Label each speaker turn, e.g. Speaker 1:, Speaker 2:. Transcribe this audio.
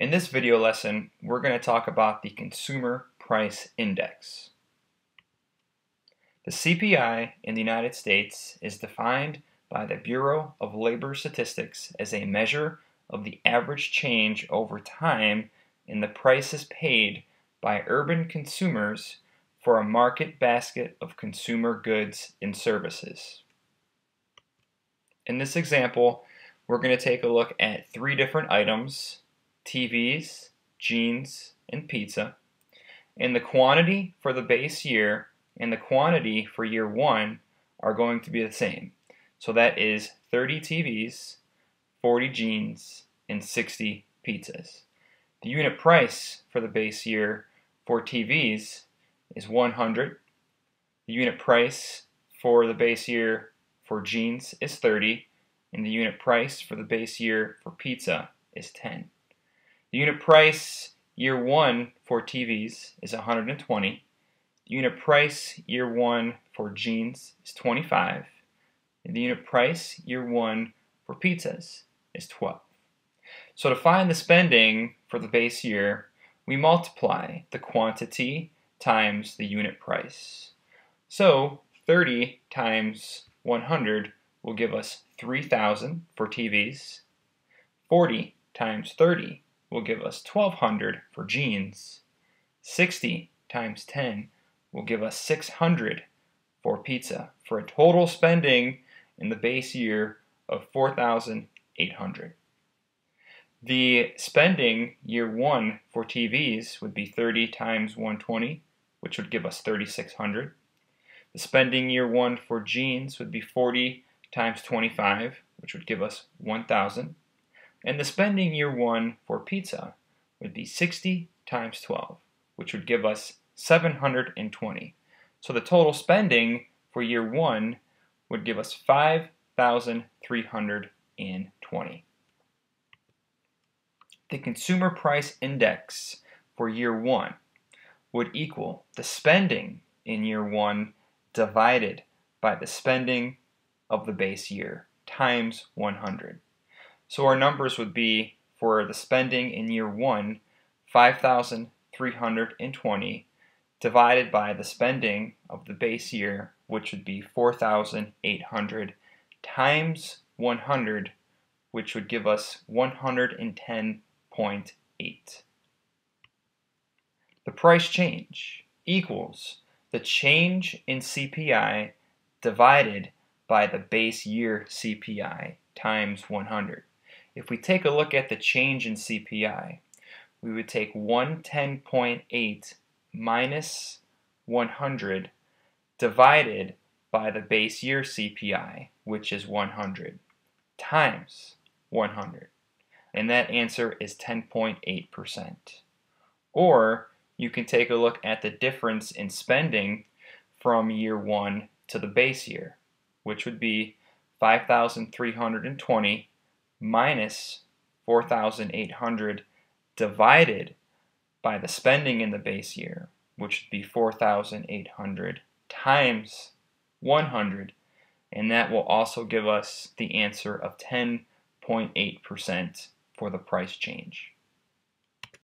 Speaker 1: In this video lesson, we're going to talk about the Consumer Price Index. The CPI in the United States is defined by the Bureau of Labor Statistics as a measure of the average change over time in the prices paid by urban consumers for a market basket of consumer goods and services. In this example, we're going to take a look at three different items TVs, jeans, and pizza. And the quantity for the base year and the quantity for year one are going to be the same. So that is 30 TVs, 40 jeans, and 60 pizzas. The unit price for the base year for TVs is 100. The unit price for the base year for jeans is 30. And the unit price for the base year for pizza is 10. The unit price year one for TVs is 120. The unit price year one for jeans is 25. And the unit price year one for pizzas is 12. So to find the spending for the base year, we multiply the quantity times the unit price. So 30 times 100 will give us 3,000 for TVs. 40 times 30 will give us 1200 for jeans. 60 times 10 will give us 600 for pizza for a total spending in the base year of 4800 The spending year 1 for TVs would be 30 times 120 which would give us 3600 The spending year 1 for jeans would be 40 times 25 which would give us 1000 and the spending year one for pizza would be 60 times 12, which would give us 720. So the total spending for year one would give us 5,320. The consumer price index for year one would equal the spending in year one divided by the spending of the base year times 100. So our numbers would be for the spending in year one, 5,320 divided by the spending of the base year, which would be 4,800 times 100, which would give us 110.8. The price change equals the change in CPI divided by the base year CPI times 100. If we take a look at the change in CPI, we would take 110.8 minus 100 divided by the base year CPI, which is 100, times 100. And that answer is 10.8%. Or you can take a look at the difference in spending from year one to the base year, which would be 5,320 minus 4,800 divided by the spending in the base year, which would be 4,800 times 100, and that will also give us the answer of 10.8% for the price change.